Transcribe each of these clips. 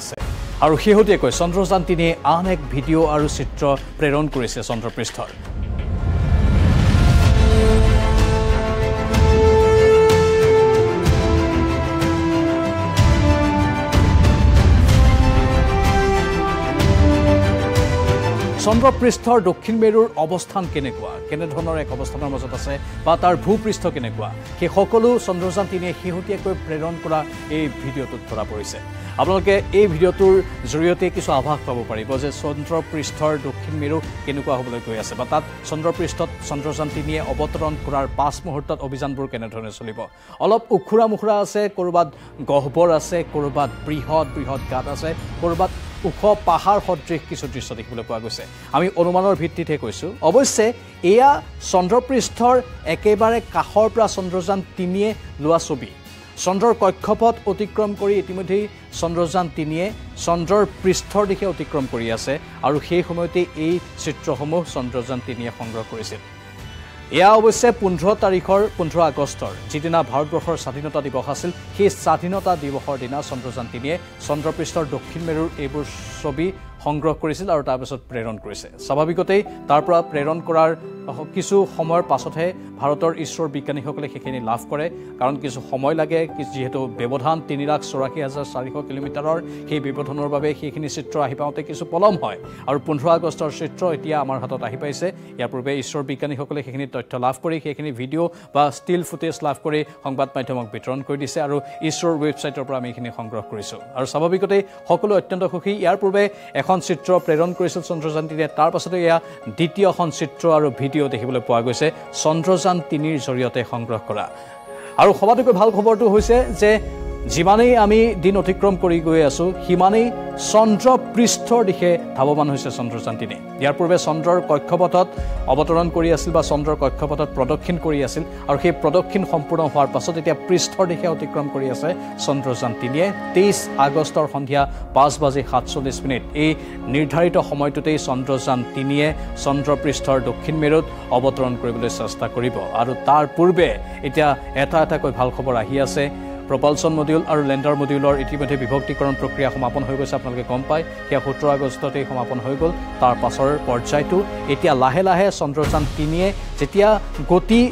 আছে। আৰু শেহতীয়াকৈ চন্দ্ৰযান তিনিয়ে আন এক ভিডিঅ' আৰু চিত্ৰ প্ৰেৰণ কৰিছে চন্দ্ৰপৃষ্ঠৰ। চন্দ্ৰপৃষ্ঠৰ দক্ষিণ মেৰুৰ অৱস্থান কেনেকুৱা? কেনেধৰণৰ এক অৱস্থানৰ মাজত আছে? বা তাৰ ভূপৃষ্ঠ কেনেকুৱা? সেই সকলো চন্দ্ৰযান তিনিয়ে শেহতীয়াকৈ প্ৰেৰণ কৰা এই ভিডিঅ'টোত ধৰা পৰিছে। আপোনালোকে এই ভিডিঅ'টোৰ জৰিয়তে কিছু আভাস পাব পাৰিব যে চন্দ্ৰপৃষ্ঠৰ দক্ষিণ মেৰু কেনেকুৱা হ'বলৈ গৈ আছে বা তাত চন্দ্ৰপৃষ্ঠত চন্দ্ৰযান তিনিয়ে অৱতৰণ কৰাৰ পাঁচ মুহূৰ্তত অভিযানবোৰ কেনেধৰণে চলিব? অলপ উখুৰা মুখুৰা আছে ক'ৰবাত গহ্বৰ আছে ক'ৰবাত বৃহৎ বৃহৎ গাঁত আছে ক'ৰবাত ওখ পাহাৰ সদৃশ কিছু দৃশ্য দেখিবলৈ পোৱা গৈছে। আমি অনুমানৰ ভিত্তিতহে কৈছোঁ। অৱশ্যে এয়া চন্দ্ৰপৃষ্ঠৰ একেবাৰে কাষৰ পৰা চন্দ্ৰযান তিনিয়ে লোৱা ছবি। চন্দ্ৰৰ কক্ষপথ অতিক্ৰম কৰি ইতিমধ্যেই চন্দ্ৰযান তিনিয়ে চন্দ্ৰৰ পৃষ্ঠৰ দিশে অতিক্ৰম কৰি আছে আৰু সেই সময়তে এই চিত্ৰসমূহ চন্দ্ৰযান তিনিয়ে সংগ্ৰহ কৰিছিল। এয়া অৱশ্যে পোন্ধৰ তাৰিখৰ পোন্ধৰ আগষ্টৰ। যিদিনা ভাৰতবৰ্ষৰ স্বাধীনতা দিৱস আছিল সেই স্বাধীনতা দিৱসৰ দিনা চন্দ্ৰযান তিনিয়ে চন্দ্ৰপৃষ্ঠৰ দক্ষিণ মেৰুৰ এইবোৰ ছবি সংগ্ৰহ কৰিছিল আৰু তাৰপিছত প্ৰেৰণ কৰিছে। স্বাভাৱিকতেই তাৰ পৰা প্ৰেৰণ কৰাৰ কিছু সময়ৰ পাছতহে ভাৰতৰ ইছৰোৰ বিজ্ঞানীসকলে সেইখিনি লাভ কৰে। কাৰণ কিছু সময় লাগে যিহেতু ব্যৱধান তিনি লাখ চৌৰাশী হাজাৰ চাৰিশ কিলোমিটাৰৰ সেই ব্যৱধানৰ বাবে সেইখিনি চিত্ৰ আহি পাওঁতে কিছু পলম হয়। আৰু পোন্ধৰ আগষ্টৰ চিত্ৰ এতিয়া আমাৰ হাতত আহি পাইছে। ইয়াৰ পূৰ্বে ইছৰোৰ বিজ্ঞানীসকলে সেইখিনি তথ্য লাভ কৰি সেইখিনি ভিডিঅ' বা ষ্টিল ফুটেজ লাভ কৰি সংবাদ মাধ্যমক বিতৰণ কৰি দিছে আৰু ইছৰোৰ ৱেবছাইটৰ পৰা আমি এইখিনি সংগ্ৰহ কৰিছোঁ। আৰু স্বাভাৱিকতেই সকলো অত্যন্ত সুখী। ইয়াৰ পূৰ্বে এখন চিত্ৰ প্ৰেৰণ কৰিছিল চন্দ্ৰযান তিনিয়ে। তাৰ পাছতে এয়া দ্বিতীয়খন চিত্ৰ আৰু ভিডিঅ' দেখিবলৈ পোৱা গৈছে চন্দ্ৰযান তিনিৰ জৰিয়তে সংগ্ৰহ কৰা। আৰু সবাতোকৈ ভাল খবৰটো হৈছে যে যিমানেই আমি দিন অতিক্ৰম কৰি গৈ আছোঁ সিমানেই চন্দ্ৰ পৃষ্ঠৰ দিশে ধাৱমান হৈছে চন্দ্ৰযান তিনি ইয়াৰ পূৰ্বে চন্দ্ৰৰ কক্ষপথত অৱতৰণ কৰি আছিল বা চন্দ্ৰৰ কক্ষপথত প্ৰদক্ষিণ কৰি আছিল আৰু সেই প্ৰদক্ষিণ সম্পূৰ্ণ হোৱাৰ পাছত এতিয়া পৃষ্ঠৰ দিশে অতিক্ৰম কৰি আছে চন্দ্ৰযান তিনিয়ে তেইছ আগষ্টৰ সন্ধিয়া পাঁচ বাজি সাতচল্লিছ মিনিট। এই নিৰ্ধাৰিত সময়টোতেই চন্দ্ৰযান তিনিয়ে চন্দ্ৰপৃষ্ঠৰ দক্ষিণ মেৰুত অৱতৰণ কৰিবলৈ চেষ্টা কৰিব। আৰু তাৰ পূৰ্বে এতিয়া এটা এটাকৈ ভাল খবৰ আহি আছে। প্ৰপালচন মডিউল আৰু লেণ্ডাৰ মডিউলৰ ইতিমধ্যে বিভক্তিকৰণ প্ৰক্ৰিয়া সমাপন হৈ গৈছে আপোনালোকে গম পায়। সেয়া সোতৰ আগষ্টতেই সমাপন হৈ গ'ল। তাৰ পাছৰ পৰ্যায়টো এতিয়া লাহে লাহে চন্দ্ৰযান তিনিয়ে যেতিয়া গতি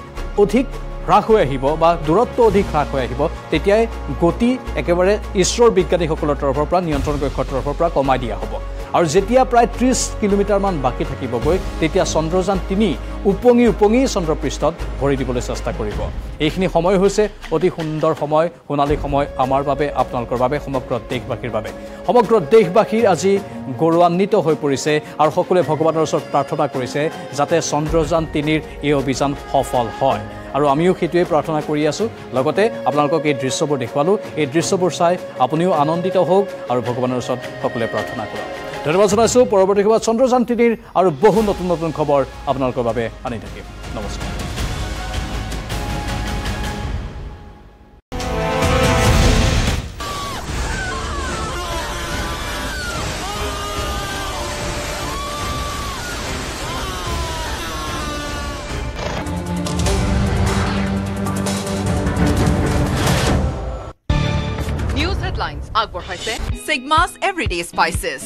অধিক হ্ৰাস হৈ আহিব বা দূৰত্ব অধিক হ্ৰাস হৈ আহিব তেতিয়াই গতি একেবাৰে ইছৰোৰ বিজ্ঞানীসকলৰ তৰফৰ পৰা নিয়ন্ত্ৰণ কক্ষৰ তৰফৰ পৰা কমাই দিয়া হ'ব। আৰু যেতিয়া প্ৰায় ত্ৰিছ কিলোমিটাৰমান বাকী থাকিবগৈ তেতিয়া চন্দ্ৰযান তিনি উপঙি উপঙি চন্দ্ৰপৃষ্ঠত ভৰি দিবলৈ চেষ্টা কৰিব। এইখিনি সময় হৈছে অতি সুন্দৰ সময় সোণালী সময় আমাৰ বাবে আপোনালোকৰ বাবে সমগ্ৰ দেশবাসীৰ বাবে। সমগ্ৰ দেশবাসীৰ আজি গৌৰৱান্বিত হৈ পৰিছে আৰু সকলোৱে ভগৱানৰ ওচৰত প্ৰাৰ্থনা কৰিছে যাতে চন্দ্ৰযান তিনিৰ এই অভিযান সফল হয়। আৰু আমিও সেইটোৱে প্ৰাৰ্থনা কৰি আছোঁ। লগতে আপোনালোকক এই দৃশ্যবোৰ দেখুৱালোঁ। এই দৃশ্যবোৰ চাই আপুনিও আনন্দিত হওক আৰু ভগৱানৰ ওচৰত সকলোৱে প্ৰাৰ্থনা কৰক। ধন্যবাদ জনাইছোঁ পৰৱৰ্তী সময়ত চন্দ্ৰযান তিনিৰ আৰু বহু নতুন নতুন খবৰ আপোনালোকৰ বাবে আনি থাকিম। নমস্কাৰ। আগবঢ়াইছে চিগমাছ এভৰিডে স্পাইচেছ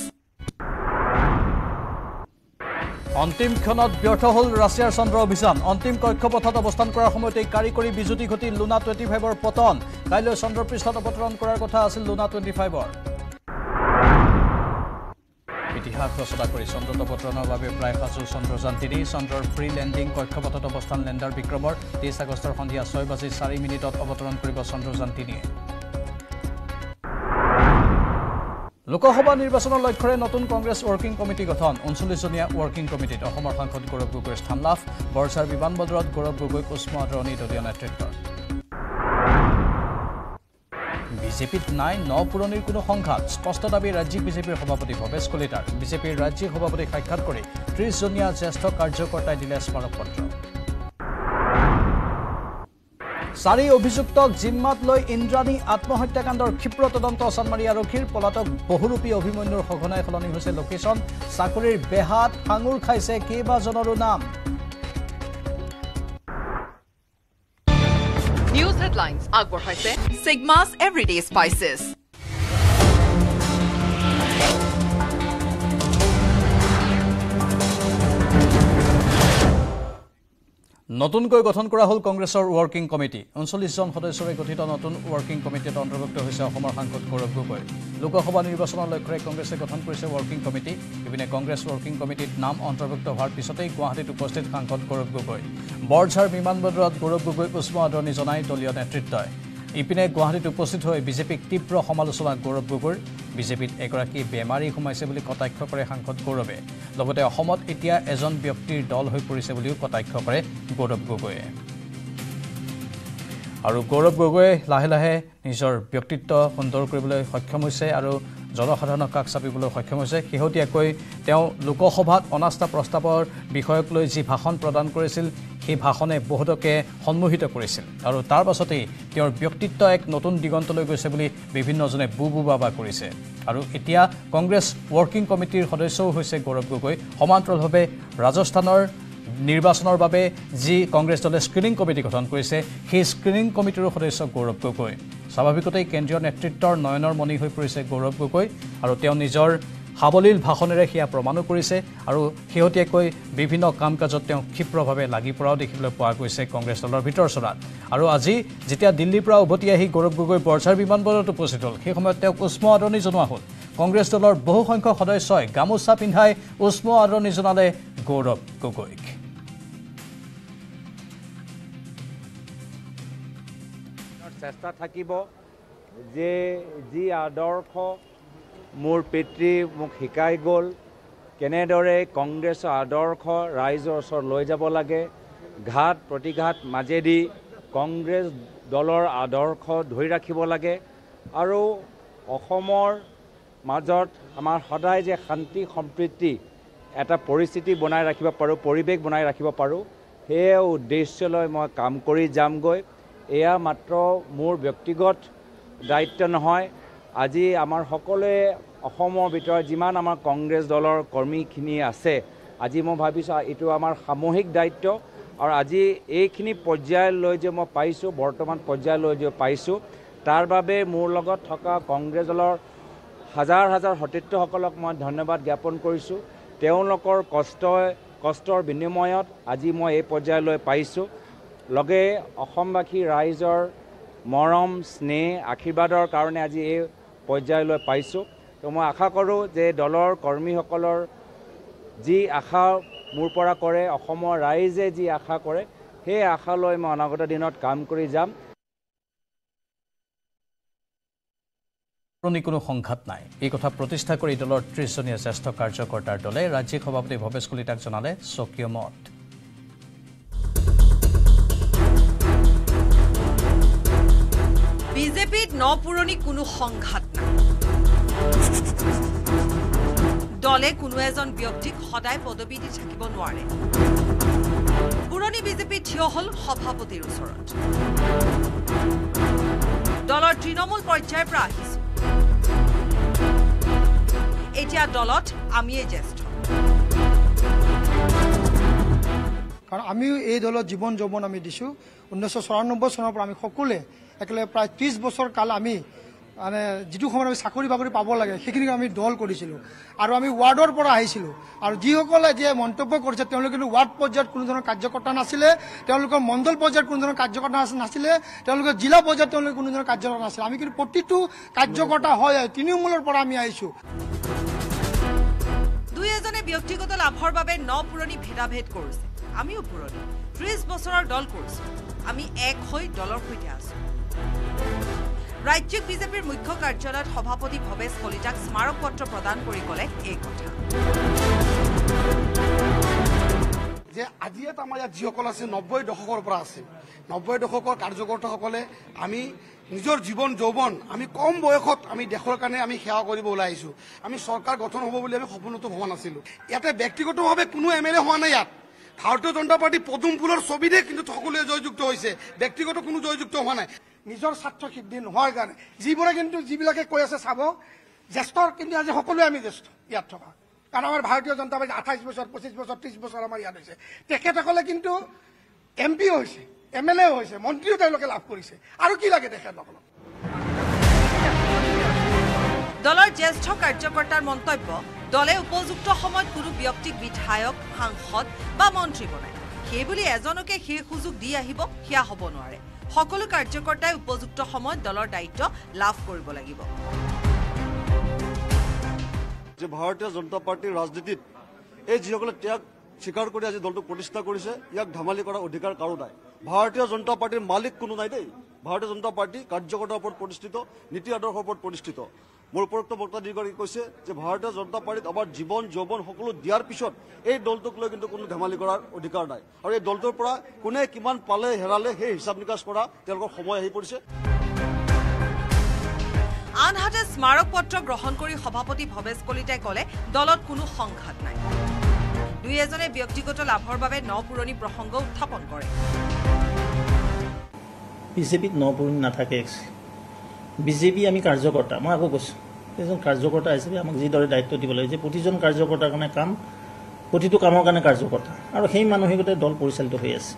অন্তিম ক্ষণত ব্যৰ্থ হ'ল ৰাছিয়াৰ চন্দ্ৰ অভিযান। অন্তিম কক্ষপথত অৱস্থান কৰাৰ সময়তে কাৰিকৰী বিজুতি ঘটি লুনা টুৱেণ্টি ফাইভৰ পতন। কাইলৈ চন্দ্ৰপৃষ্ঠত অৱতৰণ কৰাৰ কথা আছিল লুনা টুৱেণ্টি ফাইভৰ ইতিহাস ৰচনা কৰি চন্দ্ৰত অৱতৰণৰ বাবে প্ৰায় সাজু চন্দ্ৰযান তিনি চন্দ্ৰৰ প্ৰি লেণ্ডিং কক্ষপথত অৱস্থান লেণ্ডাৰ বিক্ৰমৰ। তেইছ আগষ্টৰ সন্ধিয়া ছয় বাজি চাৰি মিনিটত অৱতৰণ কৰিব চন্দ্ৰযান তিনিয়ে লোকসভা নিৰ্বাচনৰ লক্ষ্যৰে নতুন কংগ্ৰেছ ৱৰ্কিং কমিটি গঠন। ঊনচল্লিছজনীয়া ৱৰ্কিং কমিটিত অসমৰ সাংসদ গৌৰৱ গগৈৰ স্থান লাভ। বৰঝাৰ বিমান বন্দৰত গৌৰৱ গগৈক উষ্ম আদৰণি দলীয় নেতৃত্বৰ বিজেপিত নাই ন পুৰণিৰ কোনো সংঘাত। স্পষ্ট দাবী ৰাজ্যিক বিজেপিৰ সভাপতি ভৱেশ কলিতাৰ। বিজেপিৰ ৰাজ্যিক সভাপতিক সাক্ষাৎ কৰি ত্ৰিছজনীয়া জ্যেষ্ঠ কাৰ্যকৰ্তাই দিলে স্মাৰকপত্ৰ। চাৰি অভিযুক্তক জিম্মাত লৈ ইন্দ্ৰাণী আত্মহত্যাকাণ্ডৰ ক্ষীপ্ৰ তদন্ত চানমাৰী আৰক্ষীৰ পলাতক বহুৰূপী অভিমন্যুৰ সঘনাই সলনি হৈছে লোকেশ্যন। চাকৰিৰ বেহাত সাঙুৰ খাইছে কেইবাজনৰো নাম। নিউজ হেডলাইন্স আগবঢ়াইছে। নতুনকৈ গঠন কৰা হ'ল কংগ্ৰেছৰ ৱৰ্কিং কমিটি। ঊনচল্লিছজন সদস্যৰে গঠিত নতুন ৱৰ্কিং কমিটিত অন্তৰ্ভুক্ত হৈছে অসমৰ সাংসদ গৌৰৱ গগৈ। লোকসভা নিৰ্বাচনৰ লক্ষ্যৰে কংগ্ৰেছে গঠন কৰিছে ৱৰ্কিং কমিটি। ইপিনে কংগ্ৰেছ ৱৰ্কিং কমিটিত নাম অন্তৰ্ভুক্ত হোৱাৰ পিছতেই গুৱাহাটীত উপস্থিত সাংসদ গৌৰৱ গগৈ। বৰঝাৰ বিমানবন্দৰত গৌৰৱ গগৈক উষ্ম আদৰণি জনাই দলীয় নেতৃত্বই। ইপিনে গুৱাহাটীত উপস্থিত হৈ বিজেপিক তীব্ৰ সমালোচনা গৌৰৱ গগৈৰ। বিজেপিত এগৰাকী বেমাৰী সোমাইছে বুলি কটাক্ষ কৰে সাংসদ গৌৰৱে। লগতে অসমত এতিয়া এজন ব্যক্তিৰ দল হৈ পৰিছে বুলিও কটাক্ষ কৰে গৌৰৱ গগৈয়ে। আৰু গৌৰৱ গগৈয়ে লাহে লাহে নিজৰ ব্যক্তিত্ব সুন্দৰ কৰিবলৈ সক্ষম হৈছে আৰু জনসাধাৰণক কাষ চাপিবলৈ সক্ষম হৈছে। শেহতীয়াকৈ তেওঁ লোকসভাত অনাস্থা প্ৰস্তাৱৰ বিষয়ক লৈ যি ভাষণ প্ৰদান কৰিছিল সেই ভাষণে বহুতকে সন্মোহিত কৰিছিল আৰু তাৰ পাছতেই তেওঁৰ ব্যক্তিত্ব এক নতুন দিগন্তলৈ গৈছে বুলি বিভিন্নজনে বু বু বাবা কৰিছে। আৰু এতিয়া কংগ্ৰেছ ৱৰ্কিং কমিটিৰ সদস্যও হৈছে গৌৰৱ গগৈ। সমান্তৰালভাৱে ৰাজস্থানৰ নিৰ্বাচনৰ বাবে যি কংগ্ৰেছ দলে স্ক্ৰিনিং কমিটি গঠন কৰিছে সেই স্ক্ৰিনিং কমিটিৰো সদস্য গৌৰৱ গগৈ। স্বাভাৱিকতেই কেন্দ্ৰীয় নেতৃত্বৰ নয়নৰ মণি হৈ পৰিছে গৌৰৱ গগৈ আৰু তেওঁ নিজৰ সাৱলীল ভাষণেৰে সেয়া প্ৰমাণো কৰিছে আৰু শেহতীয়াকৈ বিভিন্ন কাম কাজত তেওঁ ক্ষিপ্ৰভাৱে লাগি পৰাও দেখিবলৈ পোৱা গৈছে কংগ্ৰেছ দলৰ ভিতৰ চৰাত। আৰু আজি যেতিয়া দিল্লীৰ পৰা উভতি আহি গৌৰৱ গগৈ বৰঝাৰ বিমানবন্দৰত উপস্থিত হ'ল সেই সময়ত তেওঁক উষ্ম আদৰণি জনোৱা হ'ল। কংগ্ৰেছ দলৰ বহুসংখ্যক সদস্যই গামোচা পিন্ধাই উষ্ম আদৰণি জনালে গৌৰৱ গগৈক। চেষ্টা থাকিব যে যি আদৰ্শ মোৰ পিতৃ মোক শিকাই গ'ল কেনেদৰে কংগ্ৰেছৰ আদৰ্শ ৰাইজৰ ওচৰত লৈ যাব লাগে ঘাট প্ৰতিঘাত মাজেদি কংগ্ৰেছ দলৰ আদৰ্শ ধৰি ৰাখিব লাগে আৰু অসমৰ মাজত আমাৰ সদায় যে শান্তি সম্প্ৰীতি এটা পৰিস্থিতি বনাই ৰাখিব পাৰোঁ পৰিৱেশ বনাই ৰাখিব পাৰোঁ সেয়ে উদ্দেশ্যলৈ মই কাম কৰি যামগৈ। এয়া মাত্ৰ মোৰ ব্যক্তিগত দায়িত্ব নহয় আজি আমাৰ সকলোৱে অসমৰ ভিতৰত যিমান আমাৰ কংগ্ৰেছ দলৰ কৰ্মীখিনি আছে আজি মই ভাবিছোঁ এইটো আমাৰ সামূহিক দায়িত্ব আৰু আজি এইখিনি পৰ্যায়লৈ যে মই পাইছোঁ বৰ্তমান পৰ্যায়লৈ যে পাইছোঁ তাৰ বাবে মোৰ লগত থকা কংগ্ৰেছ দলৰ হাজাৰ হাজাৰ সতীৰ্থসকলক মই ধন্যবাদ জ্ঞাপন কৰিছোঁ। তেওঁলোকৰ কষ্ট কষ্টৰ বিনিময়ত আজি মই এই পৰ্যায়লৈ পাইছোঁ। লগে অসমবাসী ৰাইজৰ মৰম স্নেহ আশীৰ্বাদৰ কাৰণে আজি এই পৰ্যায়লৈ পাইছোঁ। তো মই আশা কৰোঁ যে দলৰ কৰ্মীসকলৰ যি আশা মোৰ পৰা কৰে অসমৰ ৰাইজে যি আশা কৰে সেই আশালৈ মই অনাগত দিনত কাম কৰি যাম। পুৰণি কোনো সংঘাত নাই। এই কথা প্ৰতিষ্ঠা কৰি দলৰ ত্ৰিছজনীয়া জ্যেষ্ঠ কাৰ্যকৰ্তাৰ দলে ৰাজ্যিক সভাপতি ভৱেশ কলিতাক জনালে স্বকীয় মত। বিজেপিত ন পুৰণি কোনো সংঘাত নাই। দলে কোনো এজন ব্যক্তিক সদায় পদবী দি থাকিব নোৱাৰে। পুৰণি বিজেপি থিয় হ'ল সভাপতিৰ ওচৰত। দলৰ তৃণমূল পৰ্যায়ৰ পৰা আহিছো। এতিয়া দলত আমিয়েই জ্যেষ্ঠ। কাৰণ আমিও এই দলত জীৱন যৌৱন আমি দিছোঁ। ঊনৈছশ চৌৰান্নব্বৈ চনৰ পৰা আমি সকলোৱে একেলগে প্ৰায় ত্ৰিছ বছৰ কাল আমি মানে যিটো সময়ত আমি চাকৰি বাকৰি পাব লাগে সেইখিনিক আমি দল কৰিছিলোঁ। আৰু আমি ৱাৰ্ডৰ পৰা আহিছিলোঁ। আৰু যিসকলে যে মন্তব্য কৰিছে তেওঁলোকে কিন্তু ৱাৰ্ড পৰ্যায়ত কোনো ধৰণৰ কাৰ্যকৰ্তা নাছিলে তেওঁলোকৰ মণ্ডল পৰ্যায়ত কোনো ধৰণৰ কাৰ্যকৰ্তা নাছ- নাছিলে তেওঁলোকৰ জিলা পৰ্যায়ত তেওঁলোকে কোনো ধৰণৰ কাৰ্যকৰ্তা নাছিলে। আমি কিন্তু প্ৰতিটো কাৰ্যকৰ্তা হয় তৃণমূলৰ পৰা আমি আহিছোঁ। দুই এজনে ব্যক্তিগত লাভৰ বাবে ন পুৰণি ভেদাভেদ কৰিছে। আমিও পুৰণি। ত্ৰিছ বছৰৰ দল কৰিছো। আমি এক হৈ দলৰ সৈতে আছো। ৰাজ্যিক বিজেপিৰ মুখ্য কাৰ্যালয়ত সভাপতি ভৱেশ কলিতাক স্মাৰক পত্ৰ প্ৰদান কৰি ক'লে এই কথা। যে আজি এটা আমাৰ ইয়াত যিসকল আছে নব্বৈ দশকৰ পৰা আছে। নব্বৈ দশকৰ কাৰ্যকৰ্তাসকলে আমি নিজৰ জীৱন যৌৱন আমি কম বয়সত আমি দেশৰ কাৰণে আমি সেৱা কৰিব ওলাই আহিছোঁ। আমি চৰকাৰ গঠন হ'ব বুলি আমি সপোনতো ভবা নাছিলোঁ। ইয়াতে ব্যক্তিগতভাৱে কোনো এম এল এ হোৱা নাই ইয়াত। ভাৰতীয় জনতা পাৰ্টি পদুম ফুলৰ ছবিতে কিন্তু সকলোৱে জয়যুক্ত হৈছে। ব্যক্তিগত কোনো জয়যুক্ত হোৱা নাই। নিজৰ স্বাৰ্থ সিদ্ধি নোহোৱাৰ কাৰণে। যিবোৰে কিন্তু যিবিলাকে কৈ আছে চাব জ্যেষ্ঠ কিন্তু আজি সকলোৱে আমি জ্যেষ্ঠ ইয়াত থকা। কাৰণ আমাৰ ভাৰতীয় জনতা পাৰ্টি আঠাইছ বছৰ পঁচিছ বছৰ ত্ৰিছ বছৰ আমাৰ ইয়াত হৈছে। তেখেতসকলে কিন্তু এম পিও হৈছে এম এল এও হৈছে মন্ত্ৰীও তেওঁলোকে লাভ কৰিছে। আৰু কি লাগে তেখেতসকলক? দলৰ জ্যেষ্ঠ কাৰ্যকৰ্তাৰ মন্তব্য দলে উপযুক্ত সময়ত কোনো ব্যক্তিক বিধায়ক সাংসদ বা মন্ত্ৰী বনায়। সেইবুলি এজনকে সেই সুযোগ দি আহিব সেয়া হ'ব নোৱাৰে। সকলো কাৰ্যকৰ্তাই উপযুক্ত সময়ত দলৰ দায়িত্ব লাভ কৰিব লাগিব। যে ভাৰতীয় জনতা পাৰ্টীৰ ৰাজনীতিত এই যিসকলে ত্যাগ স্বীকাৰ কৰি আজি দলটোক প্ৰতিষ্ঠা কৰিছে ইয়াক ধেমালি কৰাৰ অধিকাৰ কাৰো নাই। ভাৰতীয় জনতা পাৰ্টীৰ মালিক কোনো নাই দেই। ভাৰতীয় জনতা পাৰ্টী কাৰ্যকৰ্তাৰ ওপৰত প্ৰতিষ্ঠিত নীতি আদৰ্শৰ ওপৰত প্ৰতিষ্ঠিত। মোৰ উপৰোক্ত বক্তা দুগৰাকী কৈছে যে ভাৰতীয় জনতা পাৰ্টীত আমাৰ জীৱন যৌৱন সকলো দিয়াৰ পিছত এই দলটোক লৈ কিন্তু কোনো ধেমালি কৰাৰ অধিকাৰ নাই। আৰু এই দলটোৰ পৰা কোনে কিমান পালে হেৰালে সেই হিচাপ নিকাচ কৰা তেওঁলোকৰ সময় আহি পৰিছে। আনহাতে স্মাৰক পত্ৰ গ্ৰহণ কৰি সভাপতি ভৱেশ কলিতাই ক'লে দলত কোনো সংঘাত নাই। দুই এজনে ব্যক্তিগত লাভৰ বাবে ন পুৰণি প্ৰসংগ উত্থাপন কৰে। বিজেপিত ন পুৰণি নাথাকে বিজেপি আমি কাৰ্যকৰ্তা মই আকৌ কৈছোঁ এজন কাৰ্যকৰ্তা হিচাপে আমাক যিদৰে দায়িত্ব দিব লাগে যে প্ৰতিজন কাৰ্যকৰ্তাৰ কাৰণে কাম প্ৰতিটো কামৰ কাৰণে কাৰ্যকৰ্তা। আৰু সেই মানসিকতাই দল পৰিচালিত হৈ আছে।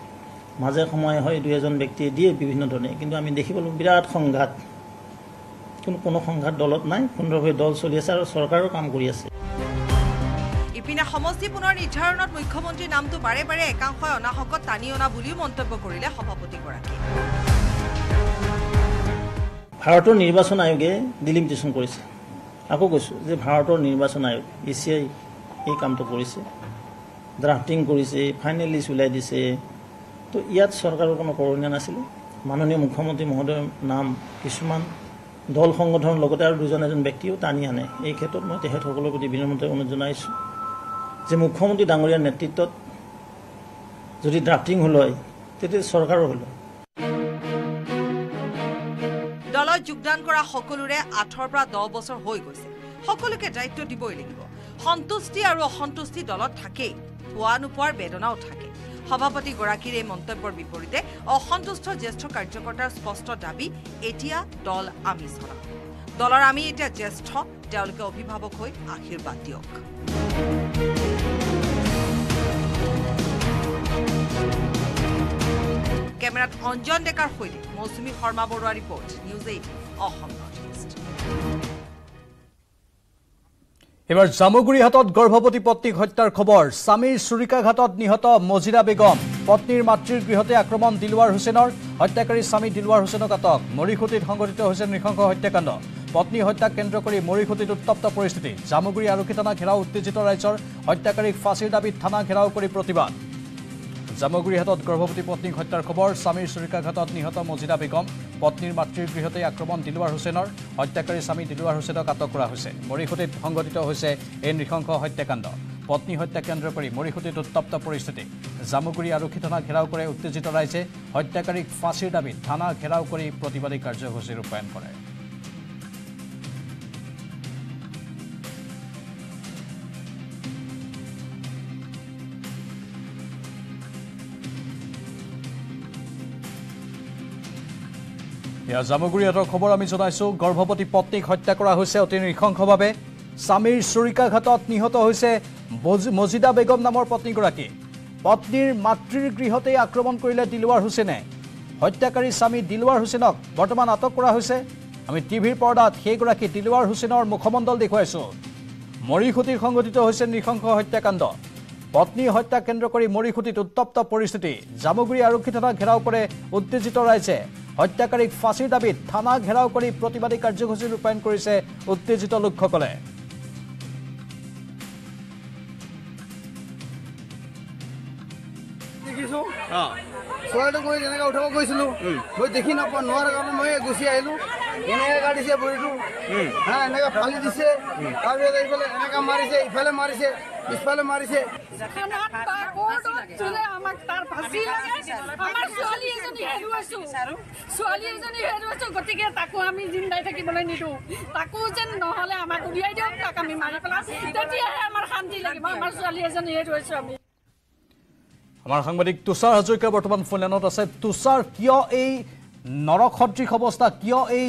মাজে সময়ে হয় দুই এজন ব্যক্তিয়ে দিয়ে বিভিন্ন ধৰণে কিন্তু আমি দেখিবলৈ বিৰাট সংঘাত। কিন্তু কোনো সংঘাত দলত নাই সুন্দৰভাৱে দল চলি আছে আৰু চৰকাৰৰ কাম কৰি আছে। ইপিনে সমষ্টি পুনৰ নিৰ্ধাৰণত মুখ্যমন্ত্ৰীৰ নামটো বাৰে বাৰে একাংশই অনাহকত টানি অনা বুলিও মন্তব্য কৰিলে সভাপতিগৰাকীয়ে। ভাৰতৰ নিৰ্বাচন আয়োগে ডিলিমিটেশ্যন কৰিছে। আকৌ কৈছোঁ যে ভাৰতৰ নিৰ্বাচন আয়োগ এ চি আই এই কামটো কৰিছে। ড্ৰাফটিং কৰিছে ফাইনেল লিষ্ট ওলাই দিছে। তো ইয়াত চৰকাৰৰ কোনো কৰণীয় নাছিলে। মাননীয় মুখ্যমন্ত্ৰী মহোদয়ৰ নাম কিছুমান দল সংগঠনৰ লগতে আৰু দুজন এজন ব্যক্তিও টানি আনে। এই ক্ষেত্ৰত মই তেখেতসকলৰ প্ৰতি বিনম্ৰতে অনুৰোধ জনাইছোঁ যে মুখ্যমন্ত্ৰী ডাঙৰীয়াৰ নেতৃত্বত যদি ড্ৰাফটিং হ'ল হয় তেতিয়া চৰকাৰৰ হ'ল হয়। দলত যোগদান কৰা সকলোৰে আঠৰ পৰা দহ বছৰ হৈ গৈছে। সকলোকে দায়িত্ব দিবই লাগিব। সন্তুষ্টি আৰু অসন্তুষ্টি দলত থাকেই। পোৱা নোপোৱাৰ বেদনাও থাকে। সভাপতিগৰাকীৰ এই মন্তব্যৰ বিপৰীতে অসন্তুষ্ট জ্যেষ্ঠ কাৰ্যকৰ্তাৰ স্পষ্ট দাবী এতিয়া দল আমি চলাম। দলৰ আমি এতিয়া জ্যেষ্ঠ তেওঁলোকে অভিভাৱক হৈ আশীৰ্বাদ দিয়ক। কেমেৰাত অঞ্জন ডেকাৰ সৈতে Mousumi Sharma Baruah report. News Eight Assam North East এইবাৰ জামুগুৰিহাটত গৰ্ভৱতী পত্নীক হত্যাৰ খবৰ। স্বামীৰ চুৰিকাঘাটত নিহত মজিৰা বেগম পত্নীৰ মাতৃৰ গৃহতে আক্ৰমণ দিলৱাৰ হুছেইনৰ হত্যাকাৰী স্বামী দিলৱাৰ হুছেইনক আটক। মৰিখুটিত সংঘটিত হৈছে নৃশংস হত্যাকাণ্ড। পত্নী হত্যাক কেন্দ্ৰ কৰি মৰিখুটিত উত্তপ্ত পৰিস্থিতি। জামুগুৰি আৰক্ষী থানা ঘেৰাও উত্তেজিত ৰাইজৰ। হত্যাকাৰীক ফাঁচীৰ দাবীত থানা ঘেৰাও কৰি প্ৰতিবাদ। জামুগুৰিহাটত গৰ্ভৱতী পত্নীক হত্যাৰ খবৰ স্বামীৰ চুৰিকাঘাটত নিহত মজিদা বেগম পত্নীৰ মাতৃৰ গৃহতেই আক্ৰমণ দিলৱাৰ হুছেইনৰ হত্যাকাৰী স্বামী দিলৱাৰ হুছেইনক আটক কৰা হৈছে। মৰিখুটিত সংঘটিত হৈছে এই নৃশংস হত্যাকাণ্ড। পত্নী হত্যা কেন্দ্ৰ কৰি মৰিখুটিত উত্তপ্ত পৰিস্থিতি। জামুগুৰি আৰক্ষী থানা ঘেৰাও কৰে উত্তেজিত ৰাইজে। হত্যাকাৰীক ফাঁচীৰ দাবীত থানা ঘেৰাও কৰি প্ৰতিবাদী কাৰ্যসূচী ৰূপায়ণ কৰে। এয়া জামুগুৰিহাটৰ খবৰ আমি জনাইছো। গৰ্ভৱতী পত্নীক হত্যা কৰা হৈছে অতি নৃশংসভাৱে। স্বামীৰ চুৰিকাঘাটত নিহত হৈছে মজিদা বেগম নামৰ পত্নীগৰাকী। পত্নীৰ মাতৃৰ গৃহতেই আক্ৰমণ কৰিলে দিলৱাৰ হুছেইনে। হত্যাকাৰী স্বামী দিলৱাৰ হুছেইনক বৰ্তমান আটক কৰা হৈছে। আমি টিভিৰ পৰ্দাত সেইগৰাকী দিলৱাৰ হুছেইনৰ মুখমণ্ডল দেখুৱাইছো। মৰিখুটিত সংঘটিত হৈছে নৃশংস হত্যাকাণ্ড। পত্নী হত্যা কেন্দ্ৰ কৰি মৰিখুটিত উত্তপ্ত পৰিস্থিতি। জামুগুৰি আৰক্ষী থানা ঘেৰাও কৰে উত্তেজিত ৰাইজে। হত্যাকাৰীক ফাঁচীৰ দাবীত থানা ঘেৰাও কৰি প্ৰতিবাদী কাৰ্যসূচী ৰূপায়ণ কৰিছে উত্তেজিত লোকসকলে। দেখিছো? ছোৱালীটোক মই যেনেকে উঠাব গৈছিলো মই দেখি নাপাওঁ নোৱাৰা কাৰণে মই গুচি আহিলো। এনেকে কাটিছে ভৰিটো। হা এনেকে ফালি দিছে। তাৰপিছত এইফালে এনেকে মাৰিছে ইফালে মাৰিছে। পিছফালে মাৰিছে ছোৱালী এজনী হেৰুৱাইছো গতিকে তাকো আমি জিন্দাই থাকিবলৈ তাকো যেন নহ'লে আমাক উলিয়াই দিয়ক তাক আমি মাৰি তেতিয়াহে আমাৰ শান্তি লাগিব আমাৰ ছোৱালী এজনী হেৰুৱাইছো আমি আমাৰ সাংবাদিক তুষাৰ হাজৰিকা বৰ্তমান ফোন লাইনত আছে। তুষাৰ কিয় এই নৰসদৃশ অৱস্থা কিয় এই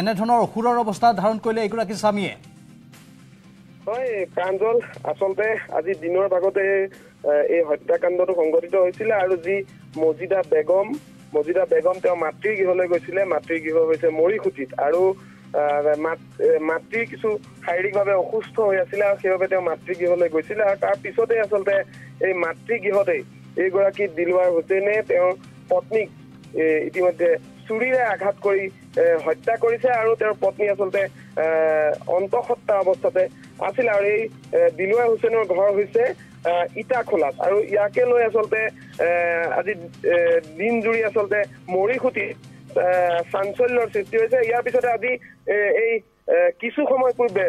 এনেধৰণৰ অসুৰৰ অৱস্থা ধাৰণ কৰিলে এগৰাকী স্বামীয়ে? হয় প্ৰাঞ্জল আচলতে আজি দিনৰ ভাগতে এই হত্যাকাণ্ডটো সংঘটিত হৈছিলে আৰু যি মজিদা বেগম মজিদা বেগম তেওঁ মাতৃৰ গৃহলৈ গৈছিলে মাতৃৰ গৃহ হৈছে মৰিখুটিত আৰু মাত- মাতৃ কিছু শাৰীৰিকভাৱে অসুস্থ হৈ আছিলে আৰু সেইবাবে তেওঁ মাতৃ গৃহলৈ গৈছিলে আৰু তাৰ পিছতে আচলতে এই মাতৃ গৃহতেই এইগৰাকী দিলৱাৰ হুছেইনে তেওঁৰ পত্নীক ইতিমধ্যে চুৰিৰে আঘাত কৰি হত্যা কৰিছে আৰু তেওঁৰ পত্নী আচলতে এ, অন্তঃসত্ত্বা অৱস্থাতে আছিল আৰু এই এ, দিলৱাৰ হুছেইনৰ ঘৰ হৈছে ইটাখোলাত। আৰু ইয়াকে লৈ আচলতে আজি দিনজুৰি আচলতে মৰি খুটি আহ, চাঞ্চল্যৰ সৃষ্টি হৈছে। ইয়াৰ পিছতে আজি এই কিছু সময় পূৰ্বে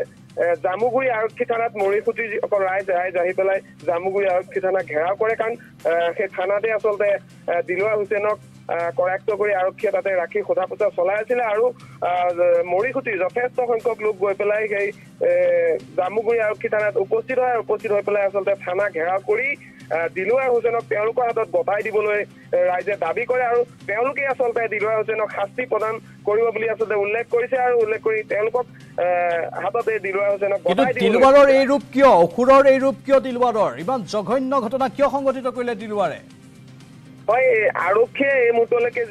জামুগুৰি আৰক্ষী থানাত মৰিসুটি অকল ৰাইজ ৰাইজ আহি পেলাই জামুগুৰি আৰক্ষী থানাক ঘেৰাও কৰে। কাৰণ সেই থানাতে আচলতে আহ, দিলৱাৰ হুছেইনক কৰায়ত্ব কৰি আৰক্ষীয়ে তাতে ৰাখি সোধা পোছা চলাই আছিলে আৰু মৰিসুটিৰ যথেষ্ট সংখ্যক লোক গৈ পেলাই সেই জামুগুৰি আৰক্ষী থানাত উপস্থিত হয় উপস্থিত হৈ পেলাই আচলতে থানা ঘেৰাও কৰি দিলৱাৰ হুছেইনক তেওঁলোকৰ হাতত গতাই দিবলৈ ৰাইজে দাবী কৰে আৰু তেওঁলোকে আচলতে দিলৱাৰ হুছেইনক শাস্তি প্ৰদান কৰিব বুলি আচলতে উল্লেখ কৰিছে আৰু উল্লেখ কৰি তেওঁলোকক হাতত এই দিলৱাৰ হুছেইনক কিন্তু দিলৱাৰৰ এই ৰূপ কিয়? অসুৰৰ এই ৰূপ কিয় দিলৱাৰৰ? ইমান জঘন্য ঘটনা কিয় সংঘটিত কৰিলে দিলৱাৰে? হয় আৰক্ষীয়ে এই মুহূৰ্তলৈকে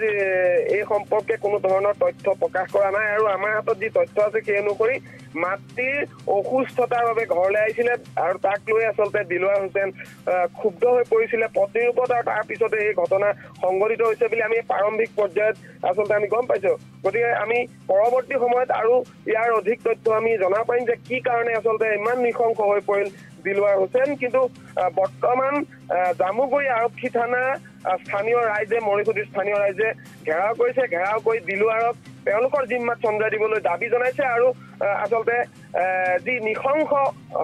এই সম্পৰ্কে কোনো ধৰণৰ তথ্য প্ৰকাশ কৰা নাই আৰু আমাৰ হাতত যি তথ্য আছে সেই অনুসৰি মাতৃৰ অসুস্থতাৰ বাবে ঘৰলৈ আহিছিলে আৰু তাক লৈ আচলতে দিলৱাৰ হুছেইন আহ, ক্ষুব্ধ হৈ পৰিছিলে পত্নীৰ ওপৰত আৰু তাৰ পিছতে এই ঘটনা সংঘটিত হৈছে বুলি আমি প্ৰাৰম্ভিক পৰ্যায়ত আচলতে আমি গম পাইছো। গতিকে আমি পৰৱৰ্তী সময়ত আৰু ইয়াৰ অধিক তথ্য আমি জনাব পাৰিম যে কি কাৰণে আচলতে ইমান নৃশংস হৈ পৰিল দিলৱাৰ হুছেইন কিন্তু বৰ্তমান জামুগুৰি আৰক্ষী থানা স্থানীয় ৰাইজে মৰিসুটিৰ স্থানীয় ৰাইজে ঘেৰাও কৰিছে ঘেৰাও কৰি দিলৱাৰক তেওঁলোকৰ জিম্মাত চন্দ্ৰাই দিবলৈ দাবী জনাইছে আৰু আচলতে যি নৃশংস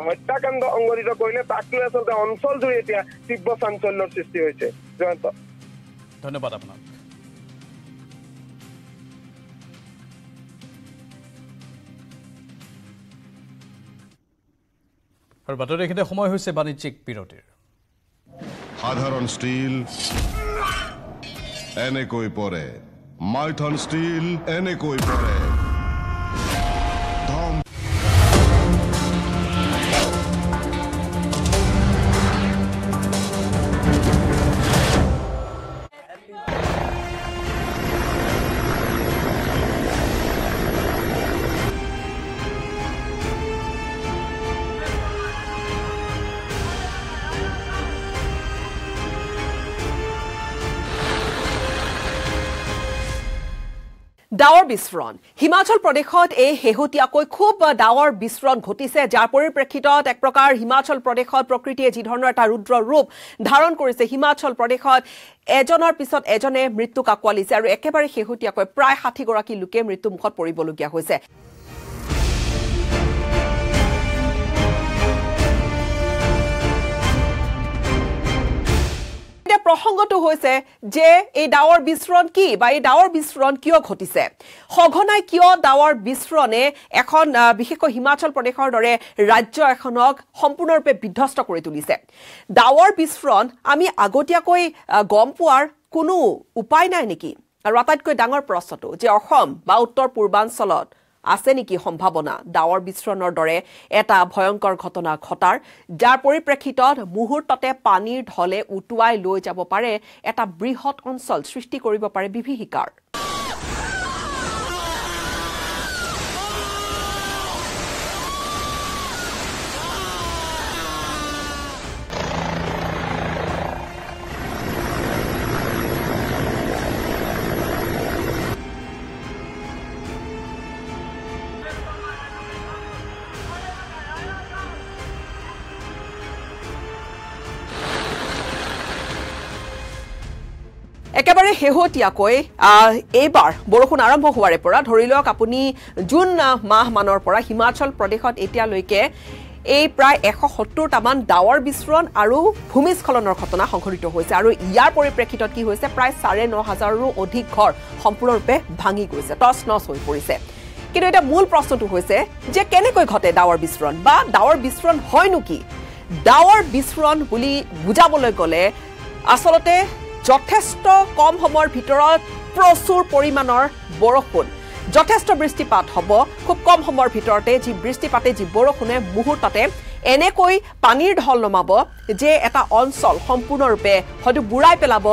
হত্যাকাণ্ড সংঘটিত কৰিলে তাক লৈ আচলতে অঞ্চল এতিয়া তীব্ৰ চাঞ্চল্যৰ সৃষ্টি হৈছে। জয়ন্ত। ধন্যবাদ আপোনাক। আৰু বাতৰি এইখিনিতে সময় হৈছে বাণিজ্যিক বিৰতিৰ। সাধাৰণ ষ্টীল এনেকৈ পৰে মাইথন ষ্টীল এনেকৈ পৰে ধম বিস্ফোৰণ। হিমাচল প্ৰদেশত এই শেহতীয়াকৈ খুব ডাৱৰ বিস্ফোৰণ ঘটিছে যাৰ পৰিপ্ৰেক্ষিতত এক প্ৰকাৰ হিমাচল প্ৰদেশত প্ৰকৃতিয়ে যিধৰণৰ এটা ৰুদ্ৰ ৰূপ ধাৰণ কৰিছে হিমাচল প্ৰদেশত এজনৰ পিছত এজনে মৃত্যুক আঁকোৱালিছে আৰু একেবাৰে শেহতীয়াকৈ প্ৰায় ষাঠিগৰাকী লোকে মৃত্যুমুখত পৰিবলগীয়া হৈছে। প্ৰসংগটো হৈছে যে এই ডাৱৰ বিস্ফোৰণ কি বা এই ডাৱৰ বিস্ফোৰণ কিয় ঘটিছে? সঘনাই কিয় ডাৱৰ বিস্ফোৰণে এখন বিশেষকৈ হিমাচল প্ৰদেশৰ দৰে ৰাজ্য এখনক সম্পূৰ্ণৰূপে বিধ্বস্ত কৰি তুলিছে? ডাৱৰ বিস্ফোৰণ আমি আগতীয়াকৈ গম পোৱাৰ কোনো উপায় নাই নেকি? আৰু আটাইতকৈ ডাঙৰ প্ৰশ্নটো যে অসম বা উত্তৰ পূৰ্বাঞ্চলত আছে নেকি সম্ভাৱনা? ডাৱৰ বিস্ফোৰণৰ দৰে এটা ভয়ংকৰ ঘটনা ঘটাৰ। যাৰ পৰিপ্ৰেক্ষিতত মুহূৰ্ততে পানীৰ ঢলে উটুৱাই লৈ যাব পাৰে। এটা বৃহৎ অঞ্চল সৃষ্টি কৰিব পাৰে বিভীষিকাৰ। শেহতীয়াকৈ এইবাৰ বৰষুণ আৰম্ভ হোৱাৰে পৰা ধৰি লওক আপুনি জুন আহ, মাহ মানৰ পৰা হিমাচল প্ৰদেশত এতিয়ালৈকে এই প্ৰায় এশ সত্তৰটামান ডাৱৰ বিস্ফোৰণ আৰু ভূমিস্খলনৰ ঘটনা সংঘটিত হৈছে। আৰু ইয়াৰ পৰিপ্ৰেক্ষিতত কি হৈছে প্ৰায় চাৰে ন হাজাৰৰো অধিক ঘৰ সম্পূৰ্ণৰূপে ভাঙি গৈছে টচ নচ হৈ পৰিছে। কিন্তু এতিয়া মূল প্ৰশ্নটো হৈছে যে কেনেকৈ ঘটে ডাৱৰ বিস্ফোৰণ বা ডাৱৰ বিস্ফোৰণ হয়নো কি? ডাৱৰ বিস্ফোৰণ বুলি বুজাবলৈ গ'লে আচলতে যথেষ্ট কম সময়ৰ ভিতৰত প্ৰচুৰ পৰিমাণৰ বৰষুণ। যথেষ্ট বৃষ্টিপাত হ'ব। খুব কম সময়ৰ ভিতৰতে যি বৃষ্টিপাতে যি বৰষুণে মুহূৰ্ততে এনেকৈ পানীৰ ঢল নমাব যে এটা অঞ্চল সম্পূৰ্ণৰূপে হয়তো বুঢ়াই পেলাব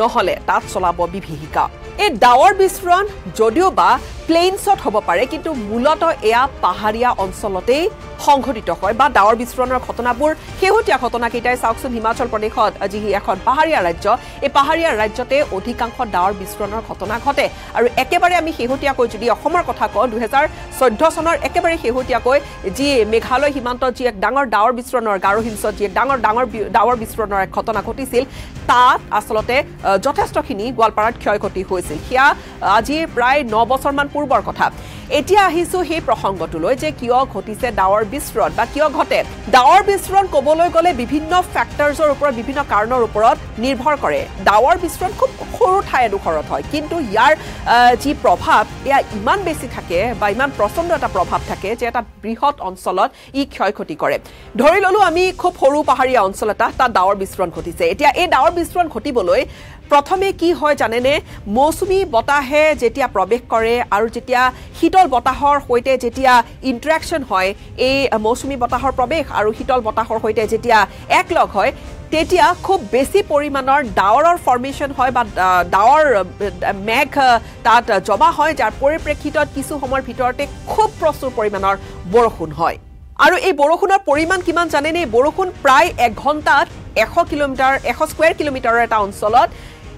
নহ'লে তাত চলাব বিভীষিকা। এই ডাৱৰ বিস্ফোৰণ যদিও বা প্লেইনছত হ'ব পাৰে কিন্তু মূলত এয়া পাহাৰীয়া অঞ্চলতেই সংঘটিত হয়। বা ডাৱৰ বিস্ফোৰণৰ ঘটনাবোৰ শেহতীয়া ঘটনাকেইটাই চাওকচোন হিমাচল প্ৰদেশত। যি এখন পাহাৰীয়া ৰাজ্য। এই পাহাৰীয়া ৰাজ্যতে অধিকাংশ ডাৱৰ বিস্ফোৰণৰ ঘটনা ঘটে। আৰু একেবাৰে আমি শেহতীয়াকৈ যদি অসমৰ কথা কওঁ দুহেজাৰ চৈধ্য চনৰ একেবাৰে শেহতীয়াকৈ যি মেঘালয় সীমান্তত যি এক ডাঙৰ ডাৱৰ বিস্ফোৰণৰ গাৰো হিলছত যি এক ডাঙৰ ডাঙৰ ডাৱৰ বিস্ফোৰণৰ এক ঘটনা ঘটিছিল তাত আচলতে যথেষ্টখিনি গোৱালপাৰাত ক্ষয় ক্ষতি হৈছিল। সেয়া আজি প্ৰায় ন বছৰমান পূৰ্বৰ কথা। এতিয়া আহিছোঁ সেই প্ৰসংগটোলৈ যে কিয় ঘটিছে ডাৱৰ বিস্ফোৰণ বা কিয় ঘটে। ডাৱৰ বিস্ফোৰণ ক'বলৈ গ'লে বিভিন্ন ফেক্টৰ্ছৰ ওপৰত বিভিন্ন কাৰণৰ ওপৰত নিৰ্ভৰ কৰে। ডাৱৰ বিস্ফোৰণ খুব সৰু ঠাই এডোখৰত হয় কিন্তু ইয়াৰ যি প্ৰভাৱ এয়া ইমান বেছি থাকে বা ইমান প্ৰচণ্ড এটা প্ৰভাৱ থাকে যে এটা বৃহৎ অঞ্চলত ই ক্ষয় ক্ষতি কৰে। ধৰি ল'লো আমি খুব সৰু পাহাৰীয়া অঞ্চল এটা তাত ডাৱৰ বিস্ফোৰণ ঘটিছে। এতিয়া এই ডাৱৰ বিস্ফোৰণ ঘটিবলৈ প্ৰথমে কি হয় জানেনে? মৌচুমী বতাহে যেতিয়া প্ৰৱেশ কৰে আৰু যেতিয়া শীতল বতাহৰ সৈতে যেতিয়া ইণ্টাৰেকশ্যন হয় এই মৌচুমী বতাহৰ প্ৰৱেশ আৰু শীতল বতাহৰ সৈতে যেতিয়া একলগ হয় তেতিয়া খুব বেছি পৰিমাণৰ ডাৱৰৰ ফৰ্মেশ্যন হয় বা ডাৱৰ মেঘ তাত জমা হয় যাৰ পৰিপ্ৰেক্ষিতত কিছু সময়ৰ ভিতৰতে খুব প্ৰচুৰ পৰিমাণৰ বৰষুণ হয়। আৰু এই বৰষুণৰ পৰিমাণ কিমান জানেনে? বৰষুণ প্ৰায় এঘণ্টাত এশ কিলোমিটাৰ এশ স্কুৱেৰ কিলোমিটাৰৰ এটা অঞ্চলত।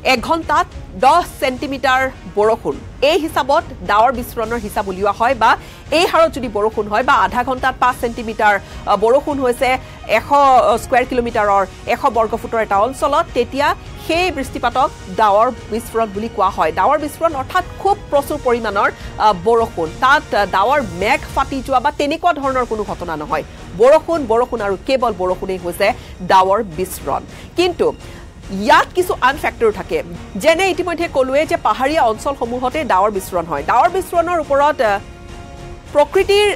এঘণ্টাত দহ চেণ্টিমিটাৰ বৰষুণ। এই হিচাপত ডাৱৰ বিস্ফোৰণৰ হিচাপ উলিওৱা হয় বা এই হাৰত যদি বৰষুণ হয় বা আধা ঘণ্টাত পাঁচ চেণ্টিমিটাৰ বৰষুণ হৈছে এশ স্কুৱেৰ কিলোমিটাৰৰ এশ বৰ্গফুটৰ এটা অঞ্চলত তেতিয়া সেই বৃষ্টিপাতক ডাৱৰ বিস্ফোৰণ বুলি কোৱা হয়। ডাৱৰ বিস্ফোৰণ অৰ্থাৎ খুব প্ৰচুৰ পৰিমাণৰ বৰষুণ। তাত ডাৱৰ মেঘ ফাটি যোৱা বা তেনেকুৱা ধৰণৰ কোনো ঘটনা নহয়। বৰষুণ বৰষুণ আৰু কেৱল বৰষুণেই হৈছে ডাৱৰ বিস্ফোৰণ। কিন্তু ইয়াত কিছু আন ফেক্টৰ থাকে। যেনে ইতিমধ্যে ক'লোৱে যে পাহাৰীয়া অঞ্চলসমূহতে ডাৱৰ বিস্ফোৰণ হয়। ডাৱৰ বিস্ফোৰণৰ ওপৰত প্ৰকৃতিৰ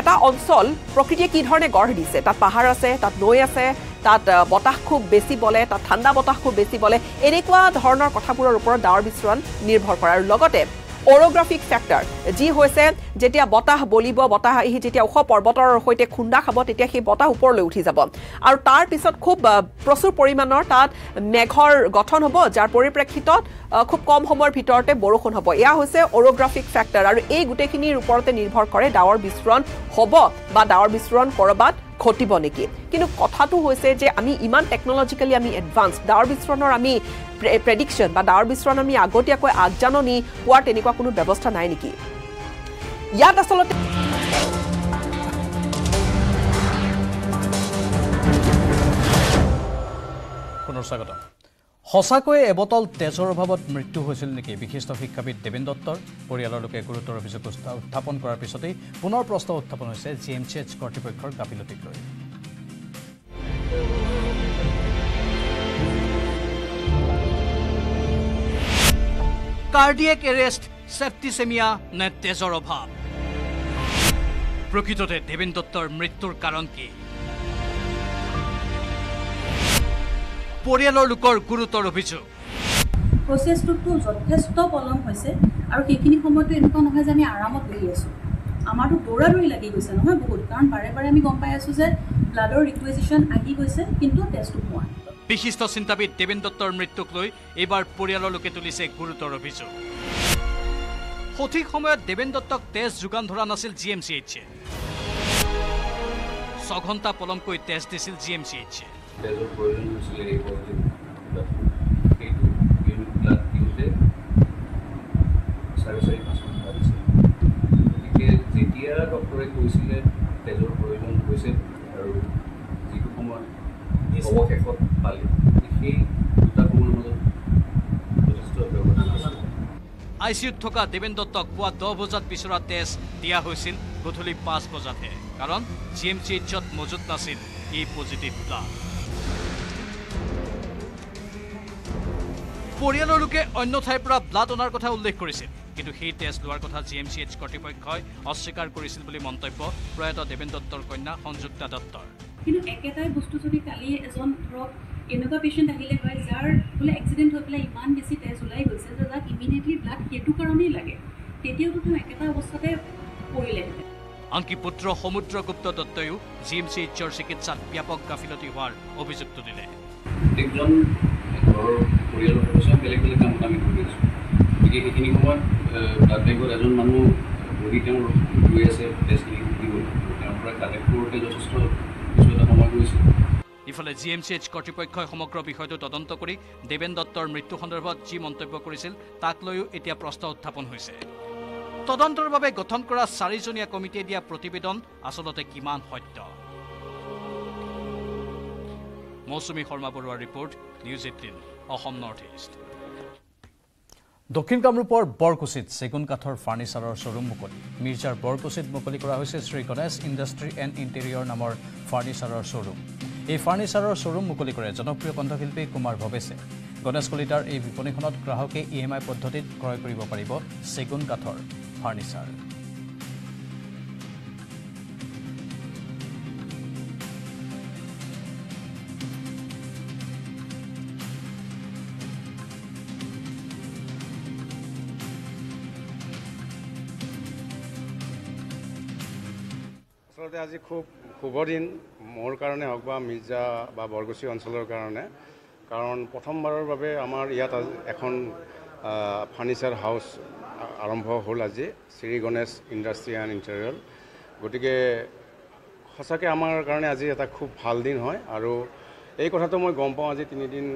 এটা অঞ্চল প্ৰকৃতিয়ে কি ধৰণে গঢ় দিছে? তাত পাহাৰ আছে তাত নৈ আছে তাত বতাহ খুব বেছি বলে তাত ঠাণ্ডা বতাহ খুব বেছি বলে এনেকুৱা ধৰণৰ কথাবোৰৰ ওপৰত ডাৱৰ বিস্ফোৰণ নিৰ্ভৰ কৰে। আৰু লগতে অৰগ্ৰাফিক ফেক্টৰ। যি হৈছে যেতিয়া বতাহ বলিব বতাহ আহি যেতিয়া ওখ পৰ্বতৰ সৈতে খুন্দা খাব তেতিয়া সেই বতাহ ওপৰলৈ উঠি যাব। আৰু তাৰ পিছত খুব প্ৰচুৰ পৰিমাণৰ তাত মেঘৰ গঠন হ'ব যাৰ পৰিপ্ৰেক্ষিতত খুব কম সময়ৰ ভিতৰতে বৰষুণ হ'ব। এয়া হৈছে অৰগ্ৰাফিক ফেক্টৰ আৰু এই গোটেইখিনিৰ ওপৰতে নিৰ্ভৰ কৰে ডাৱৰ বিস্ফোৰণ হ'ব বা ডাৱৰ বিস্ফোৰণ ক'ৰবাত ঘটিব নেকি। কিন্তু কথাটো হৈছে যে আমি ইমান টেকনলজিকেলি আমি এডভান্স ডাৱৰ বিস্ফোৰণৰ আমি প্ৰেডিকশ্যন বা ডাৱৰ বিস্ফোৰণ আমি আগতীয়াকৈ আগজাননী পোৱাৰ তেনেকুৱা কোনো ব্যৱস্থা নাই নেকি? ইয়াত আচলতে সঁচাকৈয়ে এবটল তেজৰ অভাৱত মৃত্যু হৈছিল নেকি? বিশিষ্ট শিক্ষাবিদ দেৱেন দত্তৰ পৰিয়ালৰ লোকে গুৰুতৰ অভিযোগ উত্থা- উত্থাপন কৰাৰ পিছতেই পুনৰ প্ৰশ্ন উত্থাপন হৈছে জি এম চি এইচ কৰ্তৃপক্ষৰ গাফিলতিক লৈ। কাৰ্ডিয়েক এৰেষ্ট ছেপ্টিচেমিয়া নে তেজৰ অভাৱ? প্ৰকৃততে দেৱেন দত্তৰ মৃত্যুৰ কাৰণ কি? পৰিয়ালৰ লোকৰ গুৰুতৰ অভিযোগ। প্ৰচেছটোতো যথেষ্ট পলম হৈছে আৰু সেইখিনি সময়তো এনেকুৱা নহয় যে আমি আৰামত বহি আছোঁ। আমাৰতো দৌৰা দৌৰি লাগি গৈছে নহয় বহুত। কাৰণ বাৰে বাৰে আমি গম পাই আছোঁ যে ব্লাডৰ ৰিকুৱেজিশ্যন আহি গৈছে কিন্তু টেষ্টটো পোৱা নাই। বিশিষ্ট চিন্তাবিদ দেৱেন দত্তৰ মৃত্যুক লৈ এইবাৰ পৰিয়ালৰ লোকে তুলিছে গুৰুতৰ অভিযোগ। সঠিক সময়ত দেৱেন দত্তক তেজ যোগান ধৰা নাছিল জি এম চি এইচে ছঘণ্টা পলমকৈ তেজ দিছিল জি এম চি এইচে যেতিয়া ডক্টৰে কৈছিলে তেজৰ প্ৰয়োজন হৈছে আৰু যিটো সময়ত অৱশেষত পালে সেই দুটা সময়ৰ মাজত যথেষ্ট ব্যৱধান আছিল আই চি ইউত থকা দেৱেন দত্তক পুৱা দহ বজাত বিচৰা তেজ দিয়া হৈছিল গধূলি পাঁচ বজাতহে। কাৰণ জি এম চি এইচত মজুত নাছিল ই পজিটিভ ব্লাড পৰিয়ালৰ লোকে অন্য ঠাইৰ পৰা ব্লাড অনাৰ কথা উল্লেখ কৰিছিল। কিন্তু সেই তেজ লোৱাৰ কথা জি এম চি এইচ কৰ্তৃপক্ষই অস্বীকাৰ কৰিছিল বুলি মন্তব্য প্ৰয়াত দেৱেন দত্তৰ কন্যা সংযুক্তা দত্তৰ। কিন্তু একেটাই বস্তু যদি কালি এজন ধৰক এনেকুৱা পেচেণ্ট আহিলে হয় যাৰ বোলে এক্সিডেণ্ট হৈ পেলাই ইমান বেছি তেজ ওলাই গৈছে যে যাক ইমিডিয়েটলি ব্লাড সেইটো কাৰণেই লাগে। তেতিয়াওতো তেওঁ একেটা অৱস্থাতে পৰিলেহেঁতেন আনকি পুত্ৰ সমুদ্ৰগুপ্ত দত্তইও জি এম চি এইচৰ চিকিৎসাত ব্যাপক গাফিলতি হোৱাৰ অভিযোগ তুলিলে প্ৰত্যেকজন ঘৰৰ পৰিয়ালৰ সদস্য বেলেগ বেলেগ কামত আমি কৰি আছোঁ। গতিকে সেইখিনি সময়ত ব্লাড বেংকত এজন মানুহ বহি তেওঁ ৰৈ আছে দিবলৈ তেওঁৰ পৰা কালেক্ট কৰোঁতে যথেষ্ট কিছু এটা সময় গৈছিল ইফালে জি এম চি এইচ কৰ্তৃপক্ষই সমগ্ৰ বিষয়টো তদন্ত কৰি দেৱেন দত্তৰ মৃত্যু সন্দৰ্ভত যি মন্তব্য কৰিছিল তাক লৈও এতিয়া প্ৰশ্ন উত্থাপন হৈছে। তদন্তৰ বাবে গঠন কৰা চাৰিজনীয়া কমিটিয়ে দিয়া প্ৰতিবেদন আচলতে কিমান সত্য? মৌচুমী শৰ্মা বৰুৱাৰ report News Eighteen Assam North East. দক্ষিণ কামৰূপৰ বৰকুচিত চেগুন কাঠৰ ফাৰ্ণিচাৰৰ শ্বৰুম মুকলি। মিৰ্জাৰ বৰকুচিত মুকলি কৰা হৈছে Shri Ganesh Industry and Interior নামৰ ফাৰ্ণিচাৰৰ শ্বৰুম। এই ফাৰ্ণিচাৰৰ শ্বৰুম মুকলি কৰে জনপ্ৰিয় কণ্ঠশিল্পী কুমাৰ ভৱেশে। গণেশ কলিতাৰ এই বিপণীখনত গ্ৰাহকে ই এম আই পদ্ধতিত ক্ৰয় কৰিব পাৰিব চেগুন কাঠৰ আচলতে আজি খুব শুভ দিন। মোৰ কাৰণে হওক বা মিৰ্জা বা বৰগুচি অঞ্চলৰ কাৰণে কাৰণ প্ৰথমবাৰৰ বাবে আমাৰ ইয়াত এখন ফাৰ্নিচাৰ হাউচ আৰম্ভ হ'ল আজি Shri Ganesh Industry and Interior. গতিকে সঁচাকৈ আমাৰ কাৰণে আজি এটা খুব ভাল দিন হয় আৰু এই কথাটো মই গম পাওঁ আজি তিনিদিন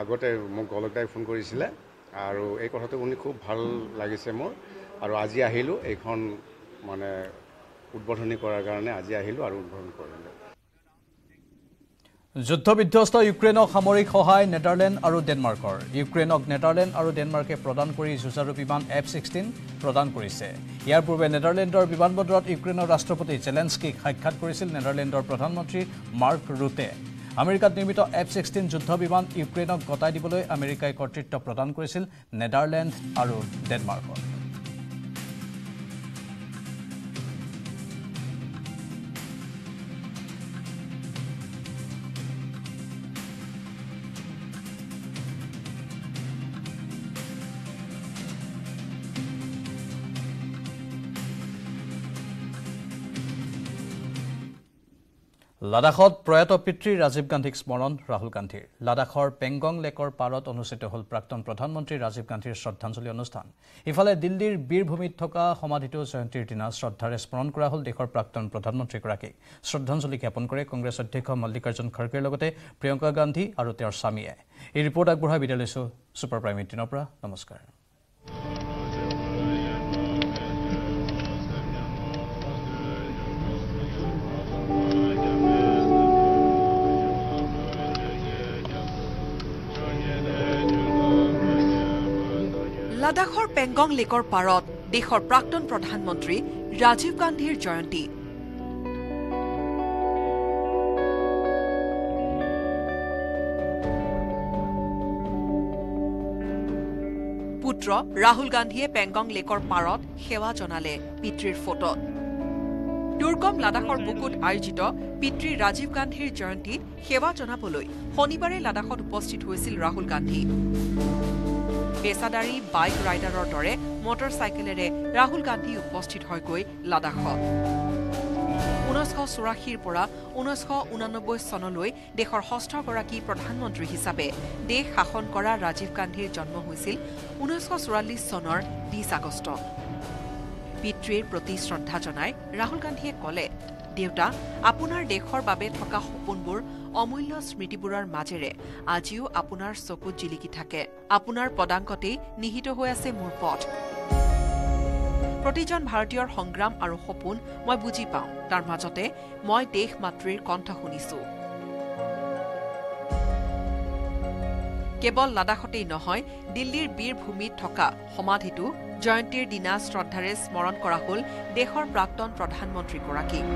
আগতে মোক গলকদাই ফোন কৰিছিলে আৰু এই কথাটো শুনি খুব ভাল লাগিছে মোৰ আৰু আজি আহিলোঁ এইখন মানে উদ্বোধনী কৰাৰ কাৰণে আজি আহিলোঁ আৰু উদ্বোধন কৰিলোঁ যুদ্ধ বিধ্বস্ত ইউক্ৰেইনক সামৰিক সহায় নেদাৰলেণ্ড আৰু ডেনমাৰ্কৰ। ইউক্ৰেইনক নেদাৰলেণ্ড আৰু ডেনমাৰ্কে প্ৰদান কৰি যুঁজাৰু বিমান এফ ছিক্সটিন প্ৰদান কৰিছে। ইয়াৰ পূৰ্বে নেদাৰলেণ্ডৰ বিমানবন্দৰত ইউক্ৰেইনৰ ৰাষ্ট্ৰপতি জেলেন্সকিক সাক্ষাৎ কৰিছিল নেদাৰলেণ্ডৰ প্ৰধানমন্ত্ৰী মাৰ্ক ৰুটে। আমেৰিকাত নিৰ্মিত এফ ছিক্সটিন যুদ্ধ বিমান ইউক্ৰেইনক গতাই দিবলৈ আমেৰিকাই কৰ্তৃত্ব প্ৰদান কৰিছিল নেদাৰলেণ্ড আৰু ডেনমাৰ্কক লাডাখত প্ৰয়াত পিতৃ ৰাজীৱ গান্ধীক স্মৰণ ৰাহুল গান্ধীৰ। লাডাখৰ পেংগং লেকৰ পাৰত অনুষ্ঠিত হ'ল প্ৰাক্তন প্ৰধানমন্ত্ৰী ৰাজীৱ গান্ধীৰ শ্ৰদ্ধাঞ্জলি অনুষ্ঠান। ইফালে দিল্লীৰ বীৰভূমিত থকা সমাধিটো জয়ন্তীৰ দিনা শ্ৰদ্ধাৰে স্মৰণ কৰা হ'ল দেশৰ প্ৰাক্তন প্ৰধানমন্ত্ৰীগৰাকীক। শ্ৰদ্ধাঞ্জলি জ্ঞাপন কৰে কংগ্ৰেছ অধ্যক্ষ মল্লিকাৰ্জুন খৰ্গেৰ লগতে প্ৰিয়ংকা গান্ধী আৰু তেওঁৰ স্বামীয়ে। এই ৰিপৰ্ট আগবঢ়াই বিদায় লৈছোঁ। ছুপাৰ প্ৰাইম এইটিনৰ পৰা নমস্কাৰ। লাডাখৰ পেংগং লেকৰ পাৰত দেশৰ প্ৰাক্তন প্ৰধানমন্ত্ৰী ৰাজীৱ গান্ধীৰ জয়ন্তী। পুত্ৰ ৰাহুল গান্ধীয়ে পেংগং লেকৰ পাৰত সেৱা জনালে পিতৃৰ ফটোত। দুৰ্গম লাডাখৰ বুকুত আয়োজিত পিতৃ ৰাজীৱ গান্ধীৰ জয়ন্তীত সেৱা জনাবলৈ শনিবাৰে লাডাখত উপস্থিত হৈছিল ৰাহুল গান্ধী। পেচাদাৰী বাইক ৰাইডাৰৰ দৰে মটৰ চাইকেলেৰে ৰাহুল গান্ধী উপস্থিত হয়গৈ লাডাখত। ঊনৈছশ চৌৰাশীৰ পৰা ঊনৈছশ ঊনানব্বৈ চনলৈ দেশৰ ষষ্ঠগৰাকী প্ৰধানমন্ত্ৰী হিচাপে দেশ শাসন কৰা ৰাজীৱ গান্ধীৰ জন্ম হৈছিল ঊনৈছশ চৌৰাল্লিছ চনৰ বিছ আগষ্ট। পিতৃৰ প্ৰতি শ্ৰদ্ধা জনাই ৰাহুল গান্ধীয়ে কলে দেউতা আপোনাৰ দেশৰ বাবে থকা সপোনবোৰ অমূল্য স্মৃতিবোৰৰ মাজেৰে আজিও আপোনাৰ চকুত জিলিকি থাকে। আপোনাৰ পদাংকতেই নিহিত হৈ আছে মোৰ পথ। প্ৰতিজন ভাৰতীয়ৰ সংগ্ৰাম আৰু সপোন মই বুজি পাওঁ। তাৰ মাজতে মই দেশ মাতৃৰ কণ্ঠ শুনিছো। কেৱল লাডাখতেই নহয় দিল্লীৰ বীৰভূমিত থকা সমাধিটো জয়ন্তীৰ দিনা শ্ৰদ্ধাৰে স্মৰণ কৰা হ'ল দেশৰ প্ৰাক্তন প্ৰধানমন্ত্ৰীগৰাকীক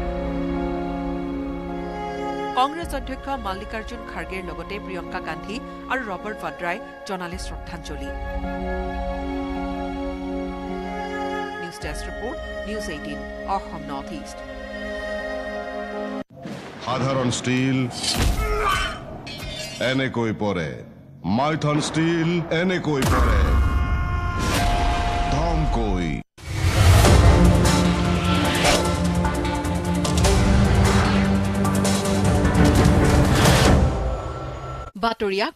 কংগ্ৰেছ অধ্যক্ষ মল্লিকাৰ্জুন খাৰ্গেৰ লগতে প্ৰিয়ংকা গান্ধী আৰু ৰবাৰ্ট ভাদ্ৰাই জনালে শ্ৰদ্ধাঞ্জলি। সাধাৰণ ষ্টীল এনেকৈ পৰে। মাইথন ষ্টীল এনেকৈ পৰে ধমকৈ বাতৰিয়া